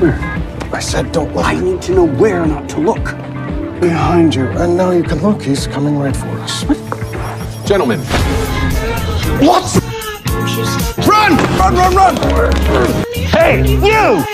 Where? I said don't look. I need to know where not to look. Behind you. And now you can look. He's coming right for us. Gentlemen. What? Run! Run, run, run! Hey, you!